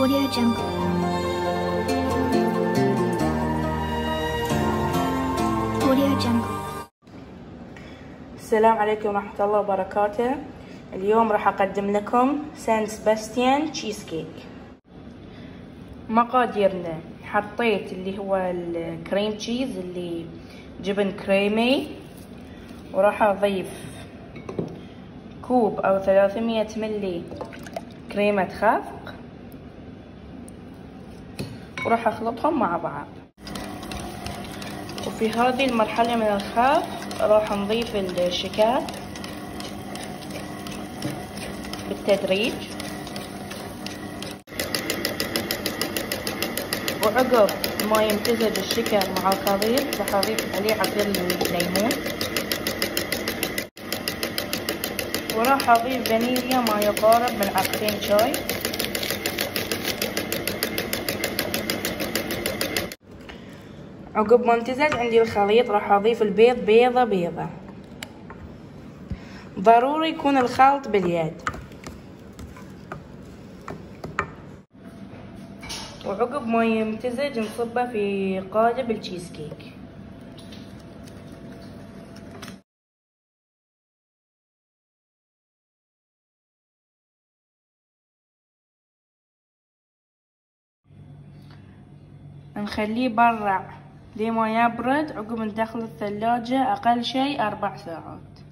Audio Jungle. Audio Jungle. السلام عليكم ورحمة الله وبركاته اليوم راح أقدم لكم سان سباستيان تشيز كيك مقاديرنا. حطيت اللي هو ال cream cheese اللي جبن كريمي وراح أضيف كوب أو 300 ملي كريمة خفق وراح أخلطهم مع بعض. وفي هذه المرحلة من الخلط راح نضيف الشكار بالتدريج. وعقب ما يمتزج الشكر مع الخليط راح أضيف عليه عصير الليمون. وراح أضيف فانيليا ما يقارب من عقدين شاي. عقب ما امتزج عندي الخليط راح أضيف البيض بيضة بيضة. ضروري يكون الخلط باليد. وعقب ما يمتزج نصبه في قالب التشيز كيك. نخليه برا لما يبرد عقب ندخل الثلاجة أقل شي أربع ساعات.